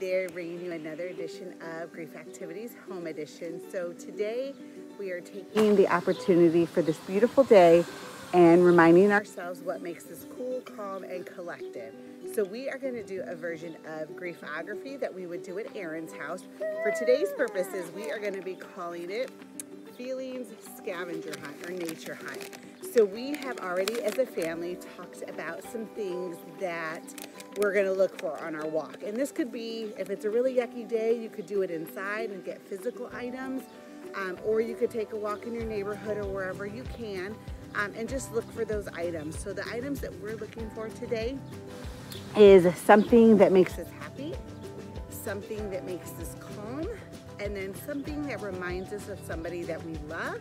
there, bringing you another edition of Grief Activities Home Edition. So today we are taking the opportunity for this beautiful day and reminding ourselves what makes us cool, calm, and collective. So we are going to do a version of griefography that we would do at Erin's house. For today's purposes, we are going to be calling it Feelings Scavenger Hunt or Nature Hunt. So we have already as a family talked about some things that we're gonna look for on our walk. And this could be, if it's a really yucky day, you could do it inside and get physical items, um, or you could take a walk in your neighborhood or wherever you can um, and just look for those items. So the items that we're looking for today is something that makes us happy, something that makes us calm, and then something that reminds us of somebody that we love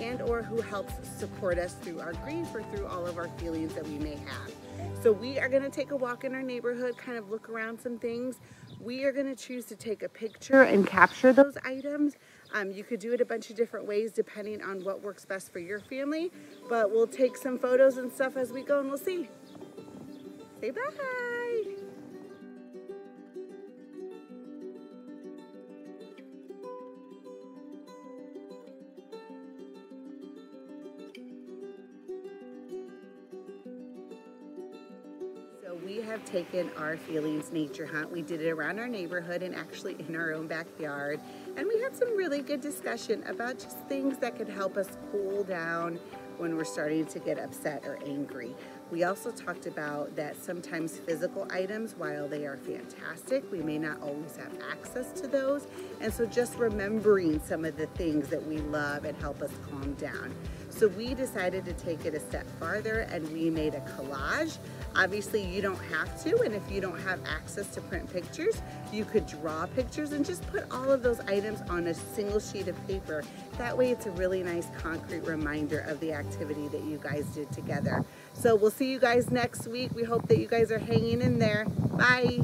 and or who helps support us through our grief or through all of our feelings that we may have. So we are gonna take a walk in our neighborhood, kind of look around some things. We are gonna choose to take a picture and capture those items. Um, you could do it a bunch of different ways depending on what works best for your family, but we'll take some photos and stuff as we go and we'll see. Say bye. We have taken our feelings nature hunt. We did it around our neighborhood and actually in our own backyard. And we had some really good discussion about just things that could help us cool down when we're starting to get upset or angry. We also talked about that sometimes physical items, while they are fantastic, we may not always have access to those. And so just remembering some of the things that we love and help us calm down. So we decided to take it a step farther and we made a collage. Obviously you don't have to, and if you don't have access to print pictures, you could draw pictures and just put all of those items on a single sheet of paper. That way it's a really nice concrete reminder of the activity that you guys did together. So we'll see you guys next week. We hope that you guys are hanging in there. Bye.